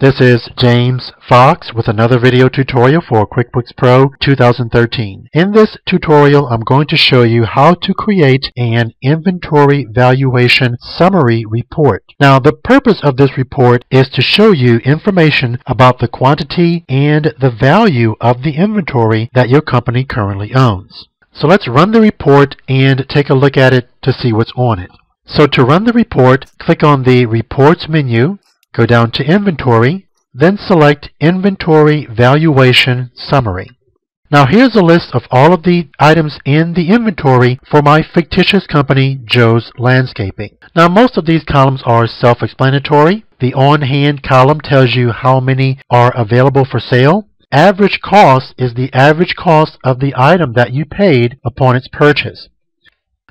This is James Fox with another video tutorial for QuickBooks Pro 2013. In this tutorial, I'm going to show you how to create an inventory valuation summary report. Now, the purpose of this report is to show you information about the quantity and the value of the inventory that your company currently owns. So let's run the report and take a look at it to see what's on it. So to run the report, click on the Reports menu Go down to Inventory, then select Inventory Valuation Summary. Now here's a list of all of the items in the inventory for my fictitious company, Joe's Landscaping. Now most of these columns are self-explanatory. The on-hand column tells you how many are available for sale. Average cost is the average cost of the item that you paid upon its purchase.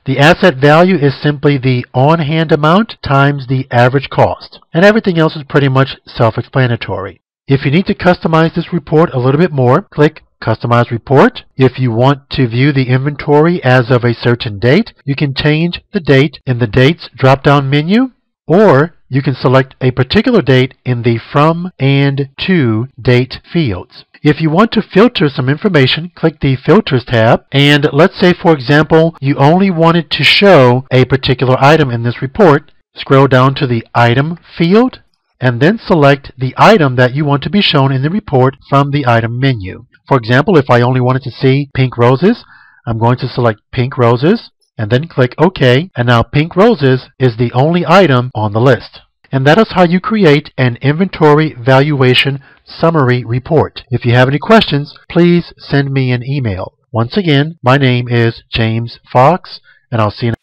The asset value is simply the on-hand amount times the average cost. And everything else is pretty much self-explanatory. If you need to customize this report a little bit more, click Customize Report. If you want to view the inventory as of a certain date, you can change the date in the Dates drop-down menu, or you can select a particular date in the From and To Date fields. If you want to filter some information, click the Filters tab. And let's say, for example, you only wanted to show a particular item in this report. Scroll down to the Item field and then select the item that you want to be shown in the report from the item menu. For example, if I only wanted to see pink roses, I'm going to select pink roses and then click OK. And now pink roses is the only item on the list. And that is how you create an inventory valuation summary report. If you have any questions, please send me an email. Once again, my name is James Fox, and I'll see you